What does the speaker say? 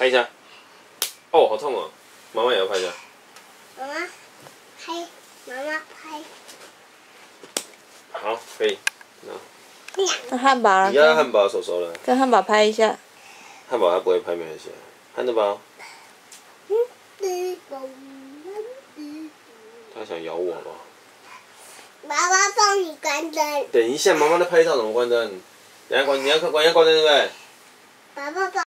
拍一下。哦，好痛哦！妈妈也要拍一下。妈妈拍，妈妈拍。好，可以。那汉堡，你要汉堡手手了。跟汉堡拍一下。汉堡他不会拍，没关系。汉堡。他想咬我吗？妈妈帮你关灯。等一下，妈妈的拍照，怎么关灯？等下关，你要关，关要关灯对不对？爸爸帮。